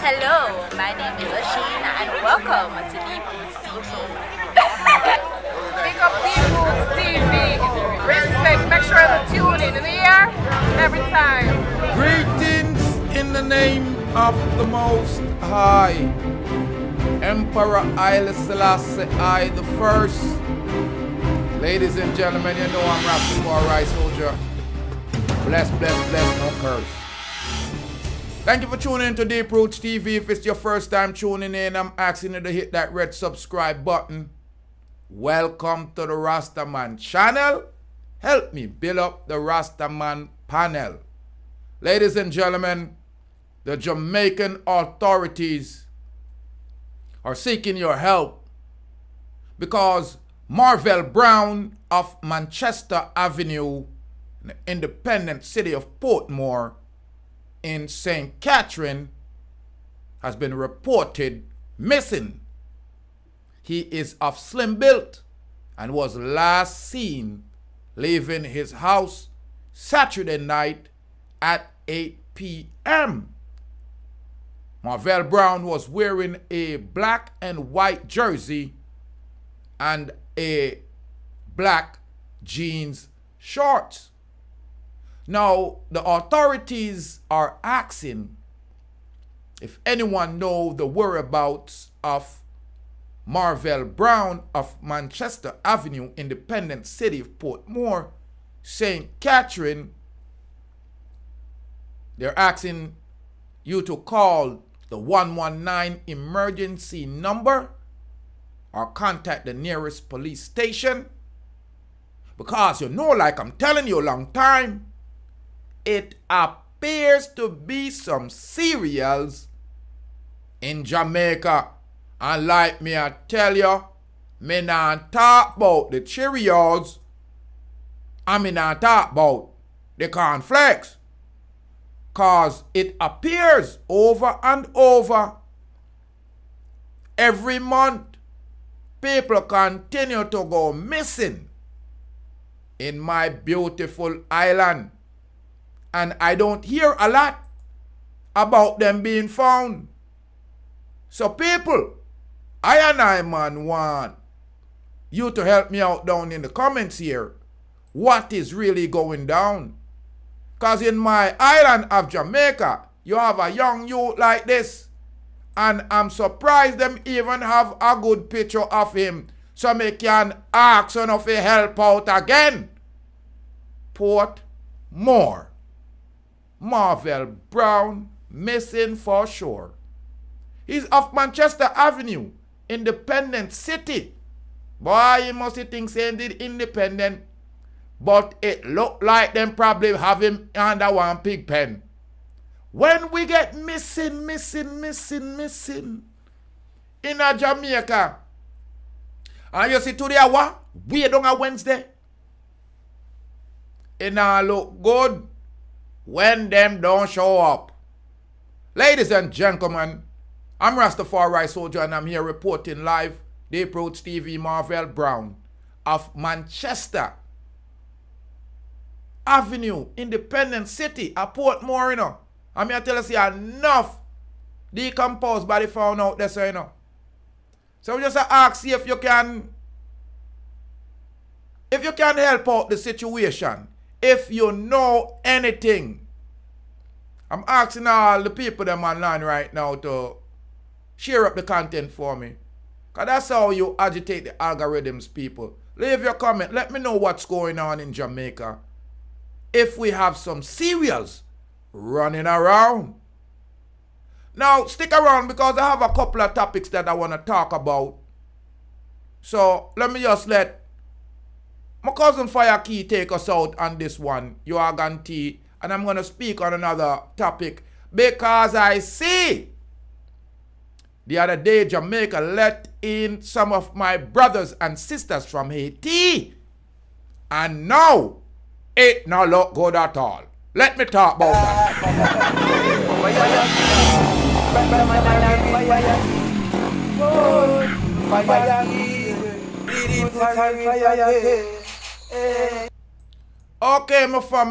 Hello, my name is Ashina and welcome to Deep Roots TV. Pick up Deep Roots TV. Respect, make sure to tune in in the year every time. Greetings in the name of the Most High. Emperor Haile Selassie I the First. Ladies and gentlemen, you know I'm Rastafari soldier. Bless, bless, bless, no curse. Thank you for tuning in to Deep Roots TV. If it's your first time tuning in, I'm asking you to hit that red subscribe button. Welcome to the Rastaman channel. Help me build up the Rastaman panel. Ladies and gentlemen, the Jamaican authorities are seeking your help because Marvel Brown of Manchester Avenue, the independent city of Portmore, in St. Catherine, has been reported missing. He is of slim build and was last seen leaving his house Saturday night at 8 p.m. Marvel Brown was wearing a black and white jersey and a black jeans shorts. Now, the authorities are asking if anyone know the whereabouts of Marvel Brown of Manchester Avenue, Independent City of Portmore, St. Catherine. They're asking you to call the 119 emergency number or contact the nearest police station. Because you know, like I'm telling you a long time, it appears to be some cereals in Jamaica. And like me, I tell you, me not talk about the Cheerios. I mean, not talk about the cornflakes. Cause it appears over and over every month people continue to go missing in my beautiful island. And I don't hear a lot about them being found. So people, I and I man want you to help me out down in the comments here. What is really going down? Because in my island of Jamaica, you have a young youth like this. And I'm surprised them even have a good picture of him so me can ask him if he help out again. Port More. Marvel Brown missing for sure. He's off Manchester Avenue, Independent City. Boy, you must think saying did independent. But it look like them probably have him under one pig pen. When we get missing, missing, missing, missing in a Jamaica, and you see today what? We don't a Wednesday. It now look good when them don't show up. Ladies and gentlemen, I'm Rastafari Soldier and I'm here reporting live Deep Roots TV Marvel Brown of Manchester Avenue, Independent City, a Portmore, you know. I mean, I tell you, see, enough decomposed body found out there, so, you know. So just ask you if you can, if you can help out the situation, if you know anything. I'm asking all the people them online right now to share up the content for me. Because that's how you agitate the algorithms, people. Leave your comment. Let me know what's going on in Jamaica. If we have some cereals running around. Now, stick around because I have a couple of topics that I want to talk about. So, let me just let my cousin Fire Key take us out on this one, you Yoagan T. And I'm going to speak on another topic because I see the other day Jamaica let in some of my brothers and sisters from Haiti. And now it not look good at all. Let me talk about that. Okay, my family.